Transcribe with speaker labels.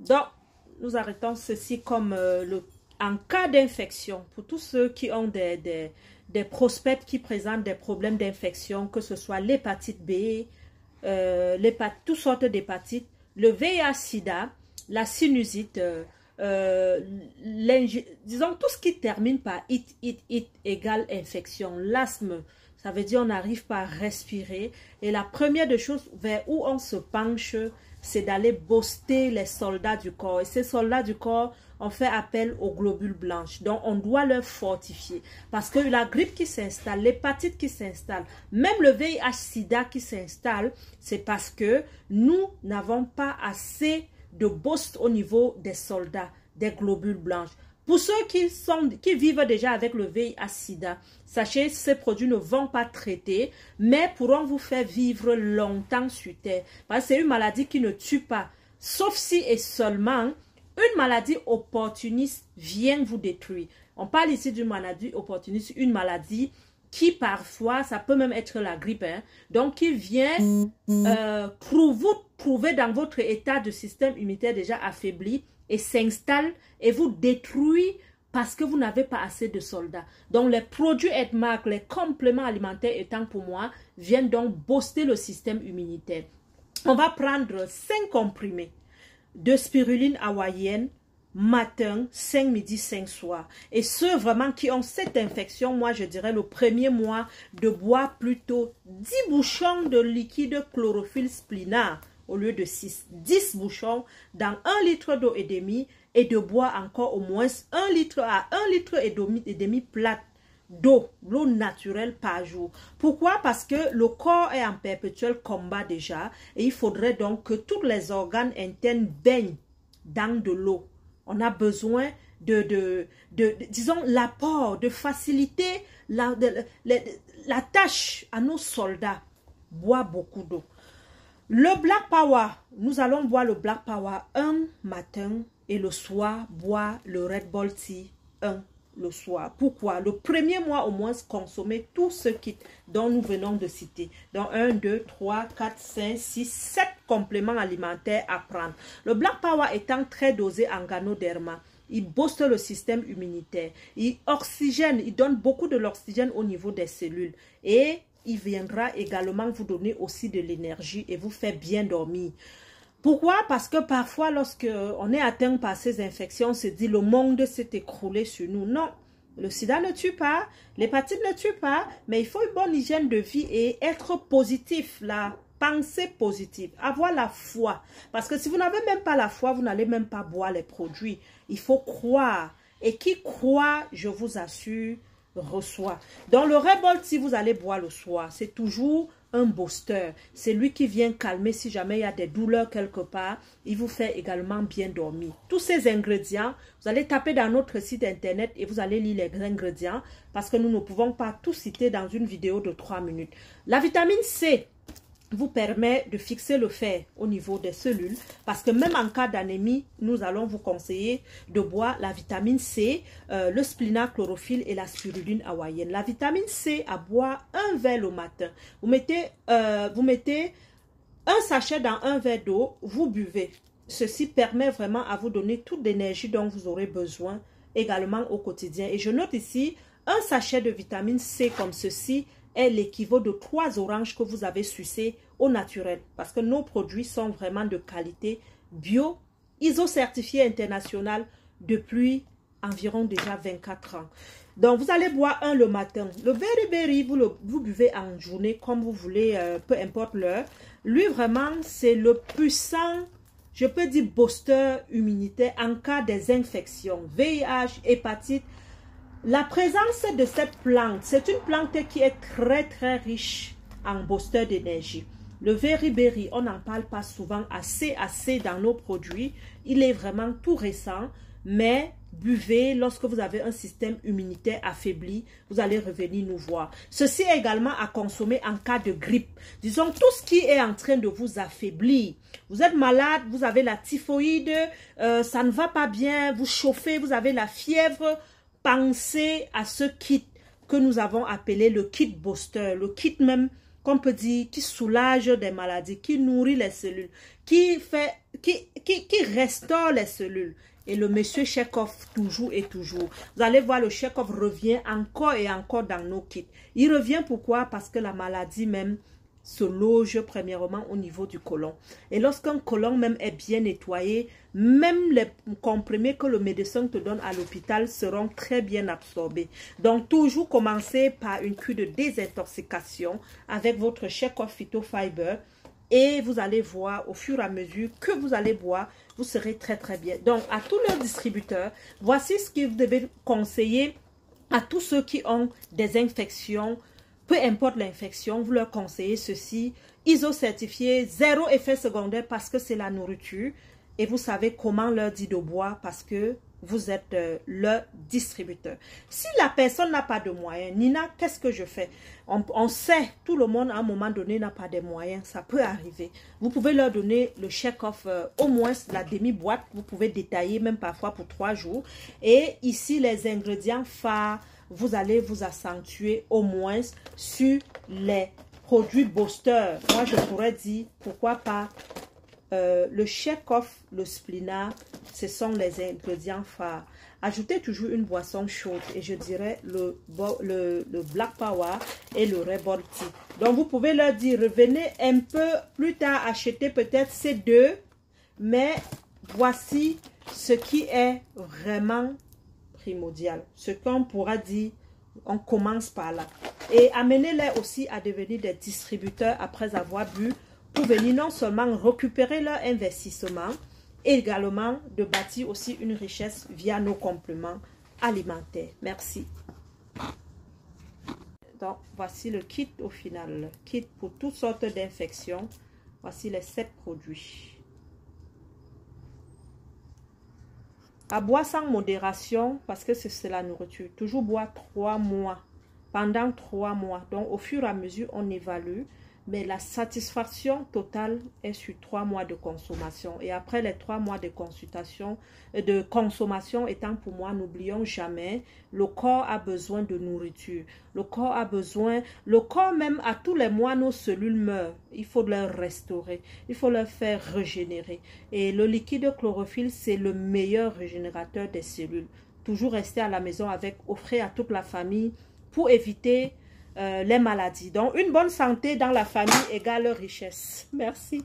Speaker 1: Donc, nous arrêtons ceci comme euh, en cas d'infection, pour tous ceux qui ont des, des, des, prospects qui présentent des problèmes d'infection, que ce soit l'hépatite B, euh, toutes sortes d'hépatites, le VIH-Sida, la sinusite, euh, euh, disons tout ce qui termine par it, it, it égale infection, l'asthme, ça veut dire on n'arrive pas à respirer. Et la première des choses vers où on se penche, c'est d'aller booster les soldats du corps. Et ces soldats du corps, on fait appel aux globules blanches. Donc, on doit leur fortifier. Parce que la grippe qui s'installe, l'hépatite qui s'installe, même le VIH-Sida qui s'installe, c'est parce que nous n'avons pas assez de boost au niveau des soldats, des globules blanches. Pour ceux qui, sont, qui vivent déjà avec le VIH-Sida, sachez ces produits ne vont pas traiter, mais pourront vous faire vivre longtemps sur Terre. Parce que c'est une maladie qui ne tue pas. Sauf si et seulement une maladie opportuniste vient vous détruire. On parle ici d'une maladie opportuniste, une maladie qui parfois, ça peut même être la grippe, hein, donc qui vient euh, vous trouver dans votre état de système immunitaire déjà affaibli et s'installe et vous détruit parce que vous n'avez pas assez de soldats. Donc les produits EdMark, les compléments alimentaires étant pour moi, viennent donc booster le système immunitaire. On va prendre 5 comprimés de spiruline hawaïenne matin, 5 midi, 5 soir. Et ceux vraiment qui ont cette infection, moi je dirais le premier mois de boire plutôt 10 bouchons de liquide chlorophylle splina au lieu de 6, 10 bouchons dans 1 litre d'eau et demi et de boire encore au moins 1 litre à 1 litre et demi, et demi plate d'eau, l'eau naturelle par jour. Pourquoi? Parce que le corps est en perpétuel combat déjà et il faudrait donc que tous les organes internes baignent dans de l'eau. On a besoin de, disons, l'apport, de faciliter la, la tâche à nos soldats. Boire beaucoup d'eau. Le Black Power, nous allons boire le Black Power un matin et le soir, boire le Red Bull Tea un le soir. Pourquoi? Le premier mois au moins, consommer tout ce kit dont nous venons de citer. Dans 1, 2, 3, 4, 5, 6, 7 compléments alimentaires à prendre. Le Black Power étant très dosé en ganoderma, il booste le système immunitaire. Il oxygène, il donne beaucoup de l'oxygène au niveau des cellules. Et il viendra également vous donner aussi de l'énergie et vous faire bien dormir. Pourquoi? Parce que parfois, lorsque on est atteint par ces infections, on se dit le monde s'est écroulé sur nous. Non, le sida ne tue pas, l'hépatite ne tue pas, mais il faut une bonne hygiène de vie et être positif, la pensée positive, avoir la foi. Parce que si vous n'avez même pas la foi, vous n'allez même pas boire les produits. Il faut croire. Et qui croit, je vous assure, reçoit. Dans le Rebol, si vous allez boire le soir, c'est toujours un booster. C'est lui qui vient calmer si jamais il y a des douleurs quelque part. Il vous fait également bien dormir. Tous ces ingrédients, vous allez taper dans notre site internet et vous allez lire les ingrédients parce que nous ne pouvons pas tout citer dans une vidéo de 3 minutes. La vitamine C, vous permet de fixer le fer au niveau des cellules parce que même en cas d'anémie, nous allons vous conseiller de boire la vitamine C, euh, le splina chlorophylle et la spiruline hawaïenne. La vitamine C à boire un verre le matin. Vous mettez, euh, vous mettez un sachet dans un verre d'eau, vous buvez. Ceci permet vraiment à vous donner toute l'énergie dont vous aurez besoin également au quotidien. Et je note ici un sachet de vitamine C comme ceci est l'équivalent de trois oranges que vous avez sucées au naturel. Parce que nos produits sont vraiment de qualité bio, ISO certifié international depuis environ déjà 24 ans. Donc, vous allez boire un le matin. Le berry, vous vous buvez en journée comme vous voulez, euh, peu importe l'heure. Lui, vraiment, c'est le puissant, je peux dire, booster immunitaire en cas des infections, VIH, hépatite, la présence de cette plante, c'est une plante qui est très très riche en booster d'énergie. Le berry, on n'en parle pas souvent assez, assez dans nos produits. Il est vraiment tout récent, mais buvez lorsque vous avez un système immunitaire affaibli, vous allez revenir nous voir. Ceci est également à consommer en cas de grippe. Disons tout ce qui est en train de vous affaiblir. Vous êtes malade, vous avez la typhoïde, euh, ça ne va pas bien, vous chauffez, vous avez la fièvre, pensez à ce kit que nous avons appelé le kit booster, le kit même qu'on peut dire, qui soulage des maladies, qui nourrit les cellules, qui, qui restaure les cellules. Et le monsieur Chekhov, toujours et toujours. Vous allez voir, le Chekhov revient encore et encore dans nos kits. Il revient pourquoi? Parce que la maladie même se loge premièrement au niveau du côlon. Et lorsqu'un côlon même est bien nettoyé, même les comprimés que le médecin te donne à l'hôpital seront très bien absorbés. Donc, toujours commencer par une cure de désintoxication avec votre Chekhov Phytofiber et vous allez voir au fur et à mesure que vous allez boire, vous serez très très bien. Donc, à tous leurs distributeurs, voici ce que vous devez conseiller à tous ceux qui ont des infections, peu importe l'infection, vous leur conseillez ceci, ISO certifié, zéro effet secondaire parce que c'est la nourriture et vous savez comment leur dire de boire parce que vous êtes euh, le distributeur. Si la personne n'a pas de moyens, Nina, qu'est-ce que je fais? On, sait, tout le monde à un moment donné n'a pas de moyens, ça peut arriver. Vous pouvez leur donner le check-off, euh, au moins la demi-boîte, vous pouvez détailler même parfois pour trois jours. Et ici, les ingrédients phares, vous allez vous accentuer au moins sur les produits booster. Moi, je pourrais dire, pourquoi pas euh, le check-off, le splina, ce sont les ingrédients phares. Ajoutez toujours une boisson chaude et je dirais le Black Power et le Rebel Tea. Donc vous pouvez leur dire, revenez un peu plus tard, acheter peut-être ces deux, mais voici ce qui est vraiment Ce qu'on pourra dire, on commence par là. Et amenez-les aussi à devenir des distributeurs après avoir bu pour venir non seulement récupérer leur investissement, également de bâtir aussi une richesse via nos compléments alimentaires. Merci. Donc, voici le kit au final. Kit pour toutes sortes d'infections. Voici les sept produits. À boire sans modération, parce que c'est la nourriture. Toujours boire trois mois. Pendant trois mois. Donc, au fur et à mesure, on évalue mais la satisfaction totale est sur trois mois de consommation. Et après les trois mois de consultation, euh, de consommation étant pour moi, n'oublions jamais, le corps a besoin de nourriture. Le corps a besoin, le corps même à tous les mois, nos cellules meurent. Il faut leur restaurer, il faut leur faire régénérer. Et le liquide chlorophylle, c'est le meilleur régénérateur des cellules. Toujours rester à la maison avec, offrir à toute la famille pour éviter euh, les maladies. Donc, une bonne santé dans la famille égale richesse. Merci.